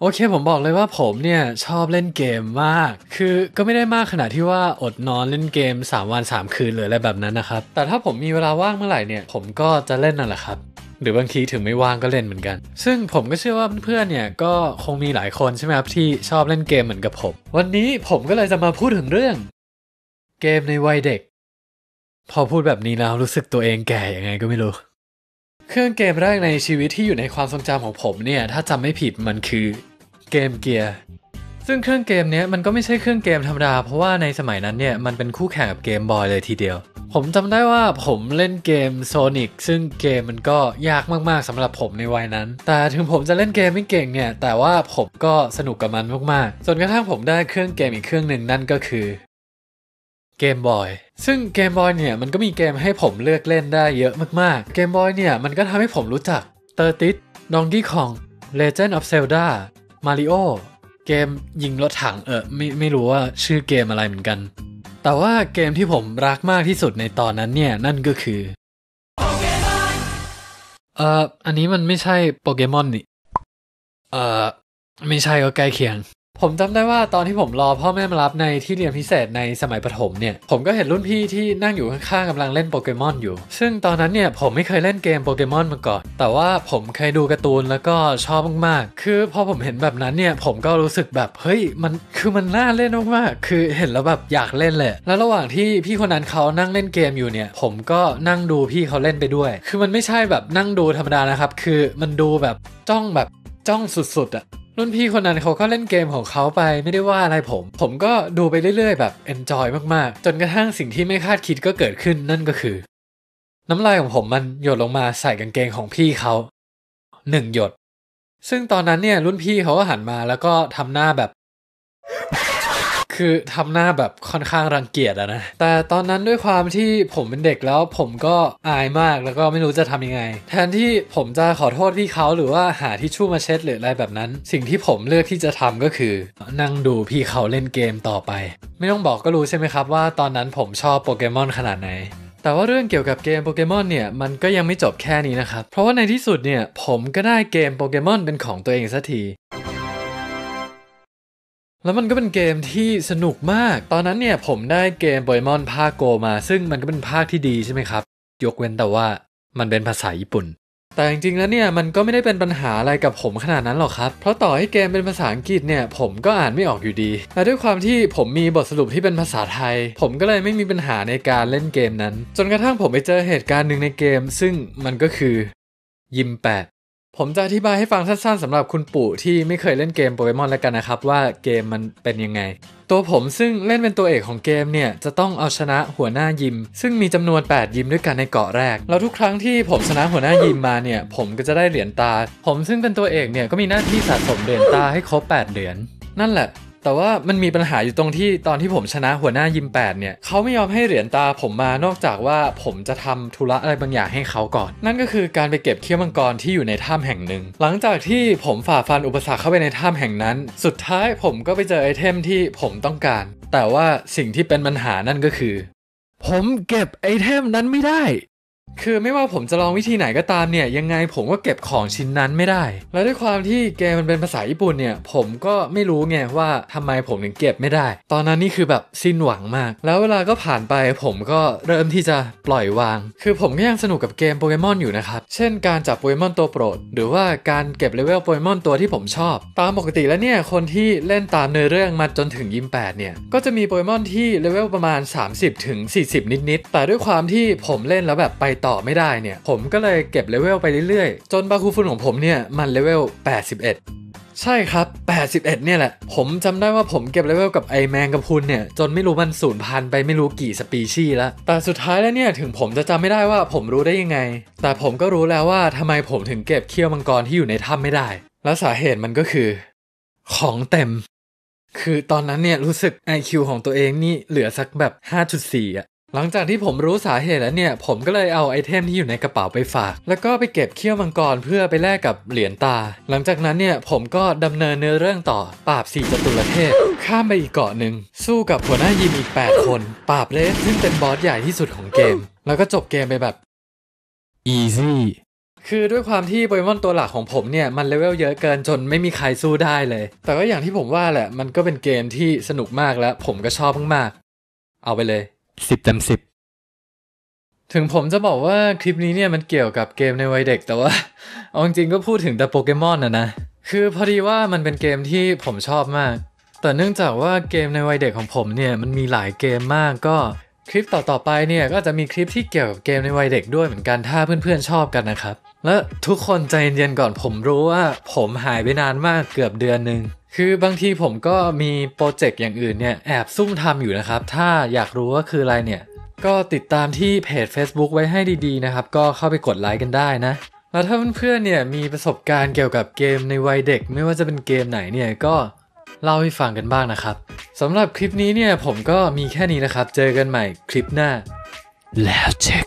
โอเคผมบอกเลยว่าผมเนี่ยชอบเล่นเกมมาก คือก็ไม่ได้มากขนาดที่ว่าอดนอนเล่นเกม 3 วัน 3 คืนหรืออะไรแบบนั้นนะครับ แต่ถ้าผมมีเวลาว่างเมื่อไหร่เนี่ย ผมก็จะเล่นนั่นแหละครับ หรือบางทีถึงไม่ว่างก็เล่นเหมือนกัน ซึ่งผมก็เชื่อว่าเพื่อนๆเนี่ยก็คงมีหลายคนใช่ไหมครับที่ชอบเล่นเกมเหมือนกับผม วันนี้ผมก็เลยจะมาพูดถึงเรื่อง เกมในวัยเด็ก พอพูดแบบนี้แล้วรู้สึกตัวเองแก่ยังไงก็ไม่รู้ เครื่องเกมแรกในชีวิตที่อยู่ในความทรงจำของผมเนี่ย ถ้าจำไม่ผิดมันคือเกมเกียร์ซึ่งเครื่องเกมเนี้ยมันก็ไม่ใช่เครื่องเกมธรรมดา เพราะว่าในสมัยนั้นเนี่ยมันเป็นคู่แข่งกับเกมบอยเลยทีเดียว ผมจำได้ว่าผมเล่นเกมโซนิกซึ่งเกมมันก็ยากมากๆสำหรับผมในวัยนั้น แต่ถึงผมจะเล่นเกมไม่เก่งเนี่ย แต่ว่าผมก็สนุกกับมันมากๆจนกระทั่งผมได้เครื่องเกมอีกเครื่องหนึ่งนั่นก็คือ เกมบอยซึ่งเกมบอยเนี่ยมันก็มีเกมให้ผมเลือกเล่นได้เยอะมากๆ เกมบอยเนี่ยมันก็ทำให้ผมรู้จักเตอร์ติสดองกี้คอง Legend of Zelda มาริโอเกมยิงรถถังเออไม่ไม่รู้ว่าชื่อเกมอะไรเหมือนกัน แต่ว่าเกมที่ผมรักมากที่สุดในตอนนั้นเนี่ย นั่นก็คือเอ่ออันนี้มันไม่ใช่โปเกมอนนี่เอ่อไม่ใช่ก็ใกล้เคียง ผมจำได้ว่าตอนที่ผมรอพ่อแม่มารับในที่เรียนพิเศษในสมัยประถมเนี่ย ผมก็เห็นรุ่นพี่ที่นั่งอยู่ข้างๆกำลังเล่นโปเกมอนอยู่ ซึ่งตอนนั้นเนี่ยผมไม่เคยเล่นเกมโปเกมอนมาก่อน แต่ว่าผมเคยดูการ์ตูนแล้วก็ชอบมากๆ คือพอผมเห็นแบบนั้นเนี่ย ผมก็รู้สึกแบบเฮ้ยมันคือมันน่าเล่นมากๆ คือเห็นแล้วแบบอยากเล่นเลย แล้วระหว่างที่พี่คนนั้นเขานั่งเล่นเกมอยู่เนี่ย ผมก็นั่งดูพี่เขาเล่นไปด้วย คือมันไม่ใช่แบบนั่งดูธรรมดานะครับ คือมันดูแบบจ้องแบบจ้องสุดๆอะ รุ่นพี่คนนั้นเขาก็เล่นเกมของเขาไปไม่ได้ว่าอะไรผม ผมก็ดูไปเรื่อยๆ แบบเอนจอยมากๆ จนกระทั่งสิ่งที่ไม่คาดคิดก็เกิดขึ้นนั่นก็คือ น้ำลายของผมมันหยดลงมาใส่กางเกงของพี่เขาหนึ่งหยด ซึ่งตอนนั้นเนี่ยรุ่นพี่เขาก็หันมาแล้วก็ทำหน้าแบบ คือทำหน้าแบบค่อนข้างรังเกียจอะนะ แต่ตอนนั้นด้วยความที่ผมเป็นเด็กแล้วผมก็อายมากแล้วก็ไม่รู้จะทำยังไง แทนที่ผมจะขอโทษพี่เขาหรือว่าหาทิชชู่มาเช็ดหรืออะไรแบบนั้น สิ่งที่ผมเลือกที่จะทำก็คือ นั่งดูพี่เขาเล่นเกมต่อไป ไม่ต้องบอกก็รู้ใช่ไหมครับว่าตอนนั้นผมชอบโปเกมอนขนาดไหนแต่ว่าเรื่องเกี่ยวกับเกมโปเกมอนเนี่ยมันก็ยังไม่จบแค่นี้นะครับ เพราะว่าในที่สุดเนี่ยผมก็ได้เกมโปเกมอนเป็นของตัวเองสักที แล้วมันก็เป็นเกมที่สนุกมาก ตอนนั้นเนี่ยผมได้เกมโปเกมอนภาคโกมา ซึ่งมันก็เป็นภาคที่ดีใช่ไหมครับ ยกเว้นแต่ว่ามันเป็นภาษาญี่ปุ่น แต่จริงๆแล้วเนี่ยมันก็ไม่ได้เป็นปัญหาอะไรกับผมขนาดนั้นหรอกครับ เพราะต่อให้เกมเป็นภาษาอังกฤษเนี่ยผมก็อ่านไม่ออกอยู่ดีและด้วยความที่ผมมีบทสรุปที่เป็นภาษาไทย ผมก็เลยไม่มีปัญหาในการเล่นเกมนั้น จนกระทั่งผมไปเจอเหตุการณ์หนึ่งในเกม ซึ่งมันก็คือยิมแปด ผมจะอธิบายให้ฟังสั้นๆสำหรับคุณปู่ที่ไม่เคยเล่นเกมโปเกมอนแล้วกันนะครับ ว่าเกมมันเป็นยังไง ตัวผมซึ่งเล่นเป็นตัวเอกของเกมเนี่ย จะต้องเอาชนะหัวหน้ายิม ซึ่งมีจำนวน 8 ยิมด้วยกันในเกาะแรก แล้วทุกครั้งที่ผมชนะหัวหน้ายิมมาเนี่ย ผมก็จะได้เหรียญตา ผมซึ่งเป็นตัวเอกเนี่ยก็มีหน้าที่สะสมเหรียญตาให้ครบ 8 เหรียญนั่นแหละ แต่ว่ามันมีปัญหาอยู่ตรงที่ตอนที่ผมชนะหัวหน้ายิมแปดเนี่ยเขาไม่ยอมให้เหรียญตาผมมานอกจากว่าผมจะทำธุระอะไรบางอย่างให้เขาก่อน นั่นก็คือการไปเก็บเขี้ยวมังกรที่อยู่ในถ้ำแห่งหนึ่ง หลังจากที่ผมฝ่าฟันอุปสรรคเข้าไปในถ้ำแห่งนั้น สุดท้ายผมก็ไปเจอไอเทมที่ผมต้องการ แต่ว่าสิ่งที่เป็นปัญหานั่นก็คือ ผมเก็บไอเทมนั้นไม่ได้ คือไม่ว่าผมจะลองวิธีไหนก็ตามเนี่ยยังไงผมก็เก็บของชิ้นนั้นไม่ได้ และด้วยความที่เกมมันเป็นภาษาญี่ปุ่นเนี่ยผมก็ไม่รู้ไงว่าทำไมผมถึงเก็บไม่ได้ ตอนนั้นนี่คือแบบสิ้นหวังมาก แล้วเวลาก็ผ่านไปผมก็เริ่มที่จะปล่อยวาง คือผมก็ยังสนุกกับเกมโปเกมอนอยู่นะครับ เช่นการจับโปเกมอนตัวโปรด หรือว่าการเก็บเลเวลโปเกมอนตัวที่ผมชอบ ตามปกติแล้วเนี่ยคนที่เล่นตามเนื้อเรื่องมาจนถึงยิมแปดเนี่ยก็จะมีโปเกมอนที่เลเวลประมาณ 30ถึง40 นิดๆแต่ด้วยความที่ผมเล่นแล้วแบบไปต่อไม่ได้เนี่ย ผมก็เลยเก็บเลเวลไปเรื่อยๆ จนบาคูฟุนของผมเนี่ย มันเลเวล 81ใช่ครับ 81 เนี่ยแหละ ผมจำได้ว่าผมเก็บเลเวลกับไอแมงกะพรุนเนี่ย จนไม่รู้มันสูญพันธุ์ไปไม่รู้กี่สปีชีส์แล้ว แต่สุดท้ายแล้วเนี่ย ถึงผมจะจำไม่ได้ว่าผมรู้ได้ยังไง แต่ผมก็รู้แล้วว่าทำไมผมถึงเก็บเขี้ยวมังกรที่อยู่ในถ้ำไม่ได้ และสาเหตุมันก็คือ ของเต็ม คือตอนนั้นเนี่ยรู้สึก IQ ของตัวเองนี่เหลือสักแบบ 5.4อะ หลังจากที่ผมรู้สาเหตุแล้วเนี่ย ผมก็เลยเอาไอเทมที่อยู่ในกระเป๋าไปฝาก แล้วก็ไปเก็บเขี้ยวมังกรเพื่อไปแลกกับเหรียญตา หลังจากนั้นเนี่ยผมก็ดำเนินเนื้อเรื่องต่อ ปราบสี่จตุรเทพ ข้ามไปอีกเกาะหนึ่ง สู้กับหัวหน้ายิมอีก 8 คน ปราบเลสซึ่งเป็นบอสใหญ่ที่สุดของเกม แล้วก็จบเกมไปแบบ easy คือด้วยความที่โปเกมอนตัวหลักของผมเนี่ยมันเลเวลเยอะเกินจนไม่มีใครสู้ได้เลย แต่ก็อย่างที่ผมว่าแหละมันก็เป็นเกมที่สนุกมากและผมก็ชอบมากๆ เอาไปเลย สิบเต็ม10ถึงผมจะบอกว่าคลิปนี้เนี่ยมันเกี่ยวกับเกมในวัยเด็กแต่ว่าเอาจริงก็พูดถึงแต่โปเกมอนนะนะ คือพอดีว่ามันเป็นเกมที่ผมชอบมาก แต่เนื่องจากว่าเกมในวัยเด็กของผมเนี่ยมันมีหลายเกมมากก็ คลิปต่อๆไปเนี่ยก็จะมีคลิปที่เกี่ยวกับเกมในวัยเด็กด้วยเหมือนกันถ้าเพื่อนๆชอบกันนะครับ และทุกคนใจเย็นๆก่อนผมรู้ว่าผมหายไปนานมากเกือบเดือนหนึ่งคือบางทีผมก็มีโปรเจกต์อย่างอื่นเนี่ยแอบซุ่มทำอยู่นะครับ ถ้าอยากรู้ว่าคืออะไรเนี่ย ก็ติดตามที่เพจ Facebook ไว้ให้ดีๆนะครับ ก็เข้าไปกดไลค์กันได้นะ แล้วถ้าเพื่อนๆเนี่ยมีประสบการณ์เกี่ยวกับเกมในวัยเด็ก ไม่ว่าจะเป็นเกมไหนเนี่ยก็ เล่าให้ฟังกันบ้างนะครับสำหรับคลิปนี้เนี่ยผมก็มีแค่นี้นะครับ เจอกันใหม่คลิปหน้า แล้วเจอ